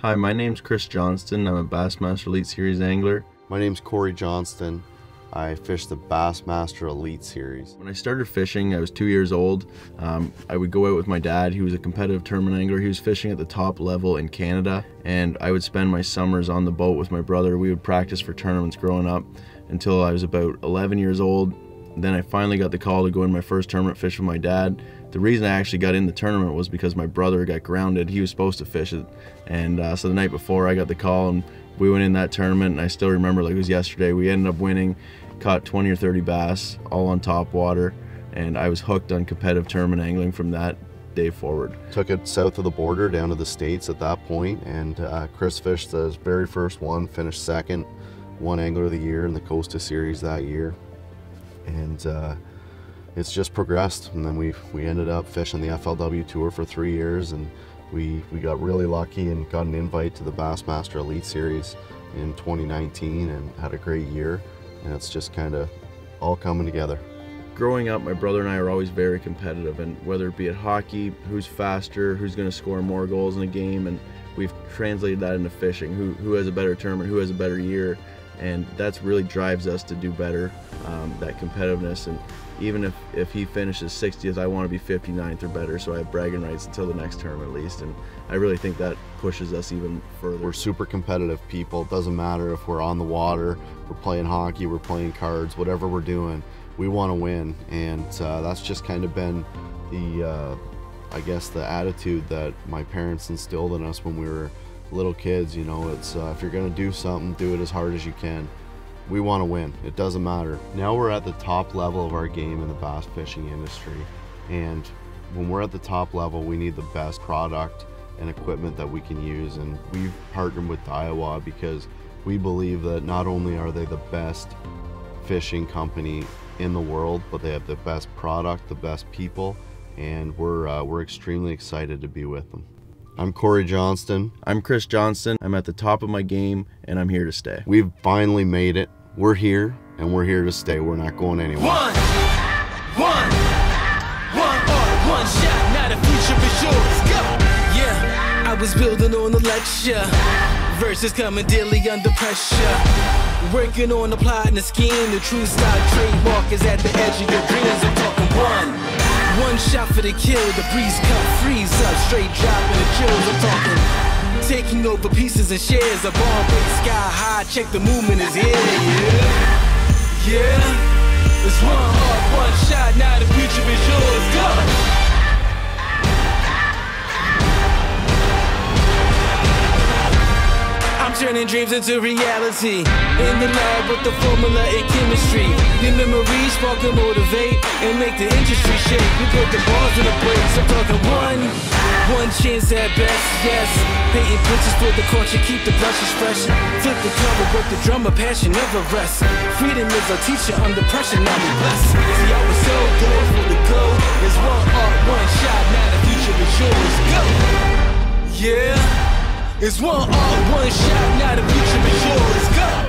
Hi, my name's Chris Johnston. I'm a Bassmaster Elite Series angler. My name's Cory Johnston. I fish the Bassmaster Elite Series. When I started fishing, I was two years old. Um, I would go out with my dad. He was a competitive tournament angler. He was fishing at the top level in Canada, and I would spend my summers on the boat with my brother. We would practice for tournaments growing up until I was about 11 years old. Then I finally got the call to go in my first tournament fish with my dad. The reason I actually got in the tournament was because my brother got grounded. He was supposed to fish it. And uh, so the night before I got the call and we went in that tournament and I still remember like it was yesterday. We ended up winning, caught 20 or 30 bass, all on top water. And I was hooked on competitive tournament angling from that day forward. Took it south of the border down to the States at that point and uh, Chris fished his very first one, finished second, one Angler of the Year in the Costa Series that year. And uh, it's just progressed. And then we we ended up fishing the FLW Tour for three years, and we we got really lucky and got an invite to the Bassmaster Elite Series in 2019, and had a great year. And it's just kind of all coming together. Growing up, my brother and I are always very competitive, and whether it be at hockey, who's faster, who's going to score more goals in a game, and we've translated that into fishing. Who who has a better tournament, who has a better year, and that's really drives us to do better. Um, that competitiveness and even if, if he finishes 60th, I want to be 59th or better, so I have bragging rights until the next term at least. And I really think that pushes us even further. We're super competitive people. It doesn't matter if we're on the water, we're playing hockey, we're playing cards, whatever we're doing, we want to win. And uh, that's just kind of been the, uh, I guess, the attitude that my parents instilled in us when we were little kids. You know, it's uh, if you're going to do something, do it as hard as you can we want to win. It doesn't matter. Now we're at the top level of our game in the bass fishing industry. And when we're at the top level, we need the best product and equipment that we can use. And we've partnered with Daiwa because we believe that not only are they the best fishing company in the world, but they have the best product, the best people, and we're, uh, we're extremely excited to be with them. I'm Cory Johnston. I'm Chris Johnston. I'm at the top of my game and I'm here to stay. We've finally made it we're here and we're here to stay. We're not going anywhere. One, one, one, one shot. Now the future is yours. Go. Yeah, I was building on the lecture. Verses coming daily under pressure. Working on the plot and the scheme. The true style trademark is at the edge of your dreams. I'm talking one. One shot for the kill. The breeze cut, freeze up. Straight dropping the chills. I'm talking taking over pieces and shares. A ball break sky high, check the movement is here. Yeah, yeah. It's one heart, one shot. Now the future is yours. Go. Turning dreams into reality. In the lab with the formula in chemistry. Your memories spark and motivate and make the industry shake. We put the balls in the brakes. I'm talking one, one chance at best. Yes, painting pictures for the culture, keep the brushes fresh. Flip the cover, work the drummer, passion never rests. Freedom is a teacher under pressure, now we blessed. It's one on one shot, now the future is yours. Go!